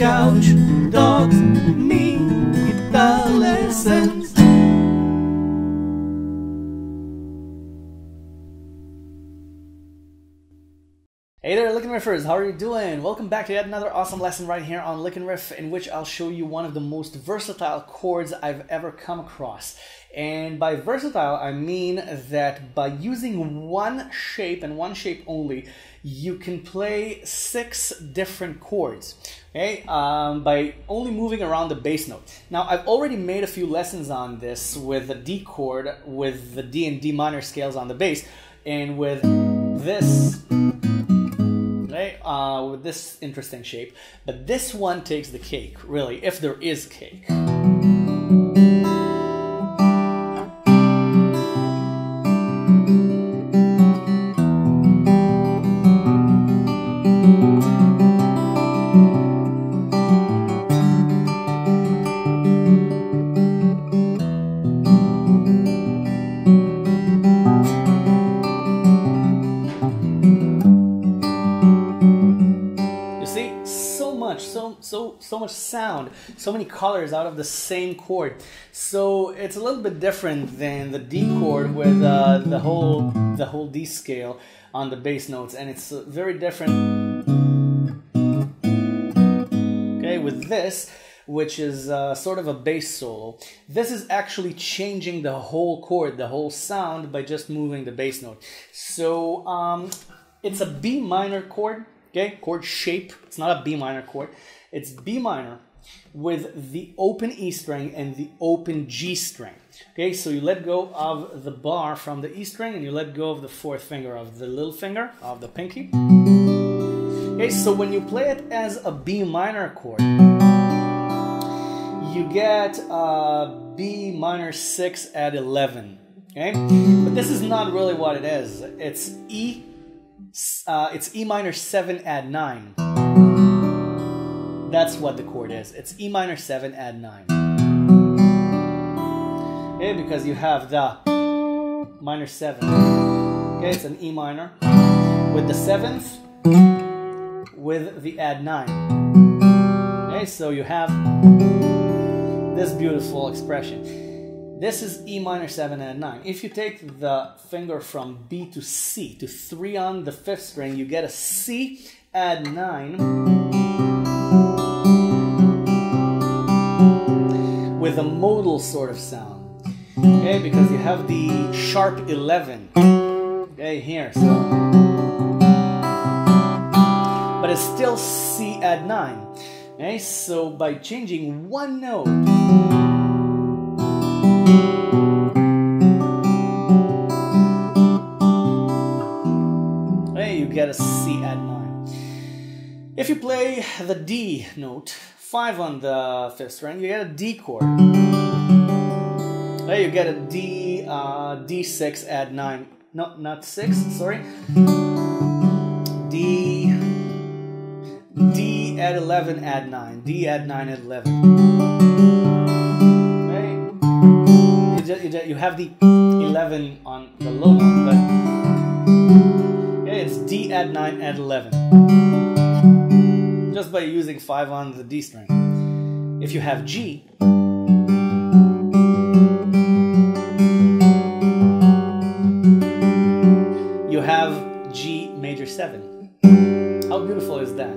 couch, dogs, me, guitar lessons. Hey there, Lick and Riffers, how are you doing? Welcome back to yet another awesome lesson right here on LickNRiff, in which I'll show you one of the most versatile chords I've ever come across. And by versatile, I mean that by using one shape and one shape only, you can play six different chords. Okay, um, by only moving around the bass note. Now, I've already made a few lessons on this with the D chord, with the D and D minor scales on the bass, and with this uh, with this interesting shape. But this one takes the cake, really, if there is cake. So so much sound, so many colors out of the same chord. So it's a little bit different than the D chord with uh, the whole the whole D scale on the bass notes, and it's uh, very different. Okay, with this, which is uh, sort of a bass solo, this is actually changing the whole chord, the whole sound by just moving the bass note. So um, it's a B minor chord, okay, chord shape. It's not a B minor chord. It's B minor with the open E string and the open G string. Okay, so you let go of the bar from the E string and you let go of the fourth finger of the little finger of the pinky. Okay, so when you play it as a B minor chord, you get a B minor 6 add 11. Okay, but this is not really what it is. It's E, uh, it's E minor 7 add 9. That's what the chord is. It's E minor 7 add 9. Okay, because you have the minor 7. Okay, it's an E minor with the 7th with the add 9. Okay, so you have this beautiful expression. This is E minor 7 add 9. If you take the finger from B to C, to 3 on the 5th string, you get a C add 9 with a modal sort of sound. Okay, because you have the sharp 11. Okay, here, so. But it's still C add 9. Okay, so by changing one note, Hey, you get a C add 9. If you play the D note, 5 on the 5th string, you get a D chord. Hey, you get a D, uh, D6 add 9. No, not 6, sorry. D, D add 11 add 9. D add 9 add 11. Hey, you, ju- you, have the 11 on the low note, but it's D add 9 add 11. Just by using 5 on the D string. If you have G, you have G major 7. How beautiful is that?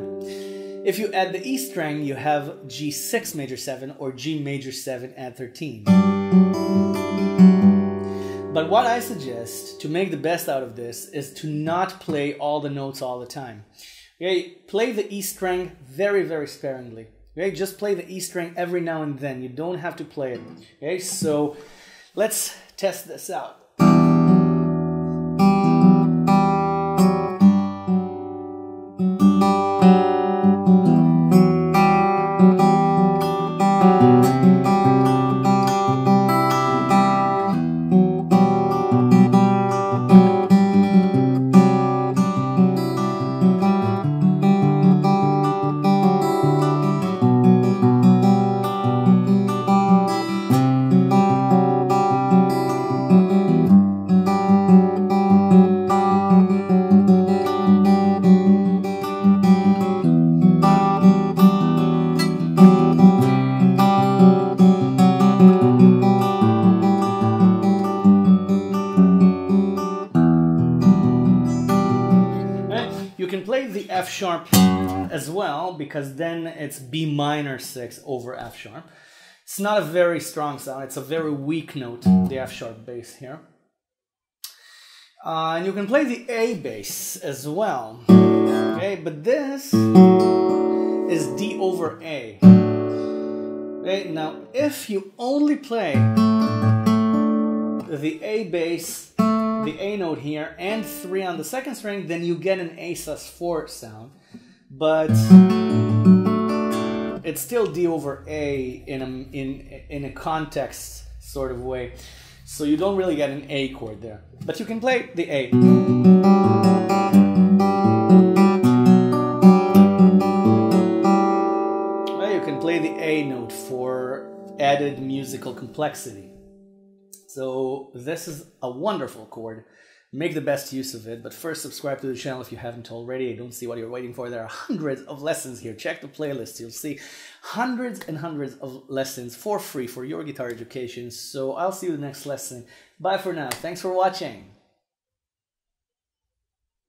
If you add the E string, you have G6 major 7 or G major 7 add 13. But what I suggest to make the best out of this is to not play all the notes all the time. Okay, play the E string very, very sparingly. Okay, just play the E string every now and then. You don't have to play it. Okay, so let's test this out. As well because then it's B minor 6 over F sharp. It's not a very strong sound, it's a very weak note, the F sharp bass here. Uh, and you can play the A bass as well. Okay, but this is D over A. Okay, now if you only play the A bass, the A note here, and 3 on the second string, then you get an A sus4 sound. But it's still D over A in a, in, in a context sort of way. So you don't really get an A chord there. But you can play the A. Well, you can play the A note for added musical complexity. So this is a wonderful chord. Make the best use of it, but first subscribe to the channel if you haven't already. I don't see what you're waiting for. There are hundreds of lessons here. Check the playlist. You'll see hundreds and hundreds of lessons for free for your guitar education. So I'll see you the next lesson. Bye for now. Thanks for watching.